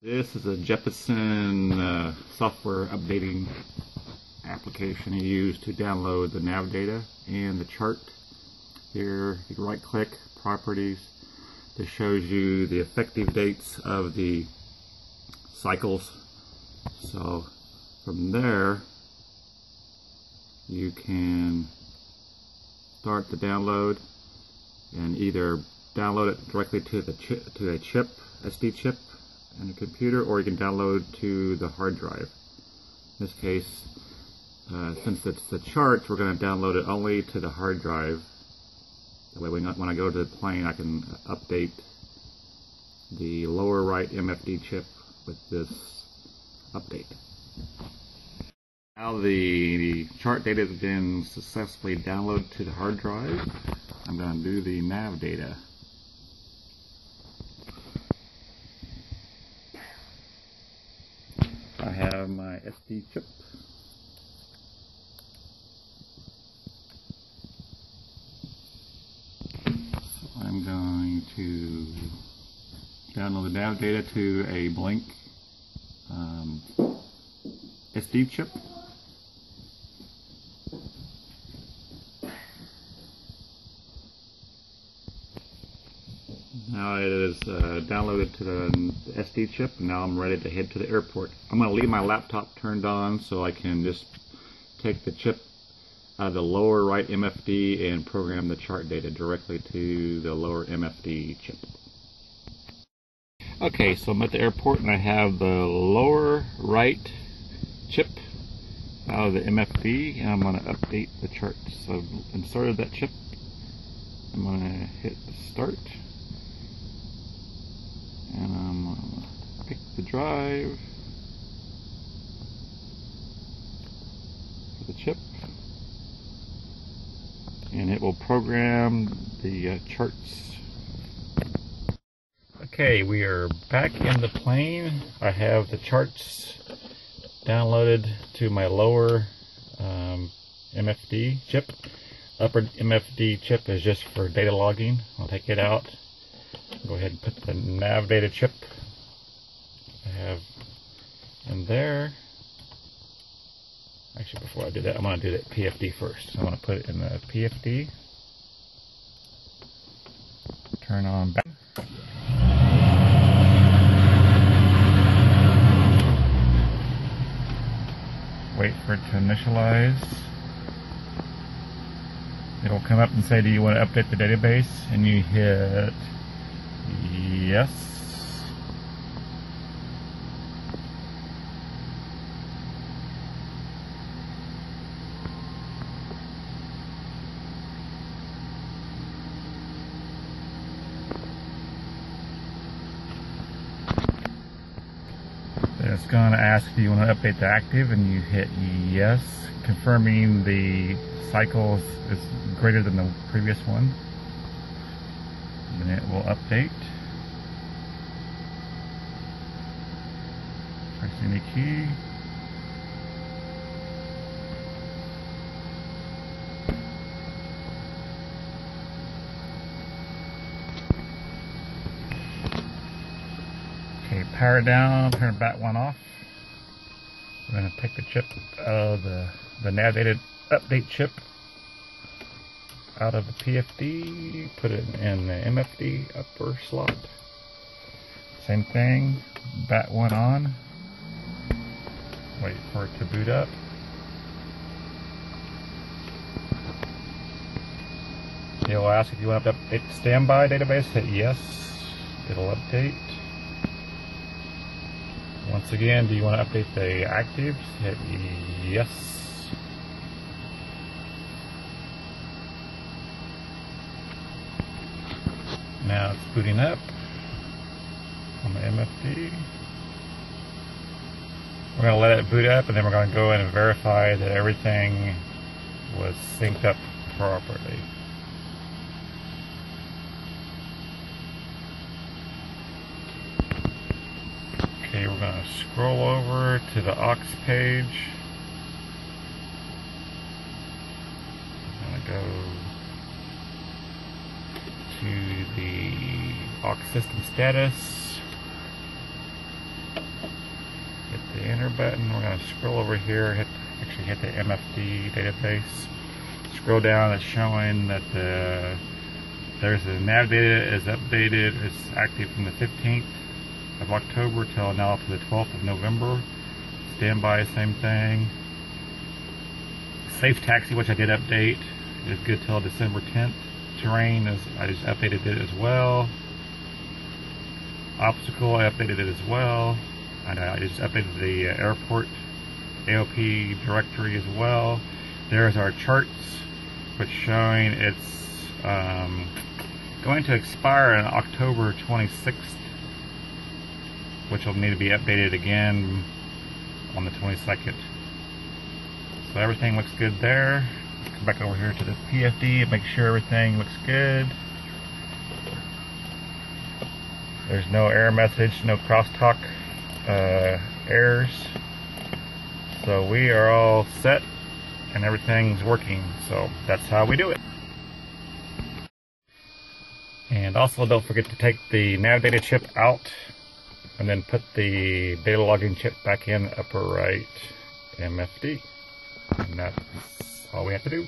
This is a Jeppesen uh, software updating application you use to download the nav data and the chart. Here you right click properties. This shows you the effective dates of the cycles. So from there you can start the download and either download it directly to the to a chip, SD chip in a computer, or you can download to the hard drive. In this case, uh, since it's the charts, we're going to download it only to the hard drive. That way, when I go to the plane, I can update the lower right MFD chip with this update. Now the chart data has been successfully downloaded to the hard drive. I'm going to do the nav data. I have my SD chip. So I'm going to download the data to a blank um, SD chip. Now it is uh, downloaded to the SD chip. Now I'm ready to head to the airport. I'm going to leave my laptop turned on so I can just take the chip out of the lower right MFD and program the chart data directly to the lower MFD chip. Okay, so I'm at the airport and I have the lower right chip out of the MFD and I'm going to update the chart. So I've inserted that chip. I'm going to hit start and I'm gonna pick the drive. For the chip. And it will program the uh, charts. Okay we are back in the plane. I have the charts downloaded to my lower um, MFD chip. Upper MFD chip is just for data logging. I'll take it out. Go ahead and put the nav data chip have in there. Actually, before I do that, I'm going to do that PFD first. I'm going to put it in the PFD. Turn on back. Wait for it to initialize. It'll come up and say, do you want to update the database? And you hit Yes. It's going to ask if you want to update the active and you hit yes, confirming the cycles is greater than the previous one. And it will update. pressing the key. Okay, power down, turn bat one off. I'm going to take the chip of the, the nav data update chip out of the PFD, put it in the MFD upper slot. Same thing, bat one on, Wait for it to boot up. It'll ask if you want to update standby database. Hit yes. It'll update. Once again, do you want to update the actives? Hit yes. Now it's booting up on the MFD. We're going to let it boot up and then we're going to go in and verify that everything was synced up properly. Okay, we're going to scroll over to the aux page. I'm going to go to the aux system status. Hit the enter button. We're going to scroll over here, hit actually hit the MFD database. Scroll down, it's showing that the there's the nav data is updated. It's active from the 15th of October till now to the 12th of November. Standby, same thing. SafeTaxi, which I did update, is good till December 10th. Terrain is I just updated it as well. Obstacle, I updated it as well. And I just updated the uh, airport AOPA directory as well. There's our charts, which showing it's um, going to expire on October 26th, which will need to be updated again on the 22nd. So everything looks good there. Come back over here to the PFD and make sure everything looks good. There's no error message, no crosstalk uh, errors. So we are all set and everything's working. So that's how we do it. And also don't forget to take the nav data chip out and then put the data logging chip back in upper right MFD. And that's all we have to do.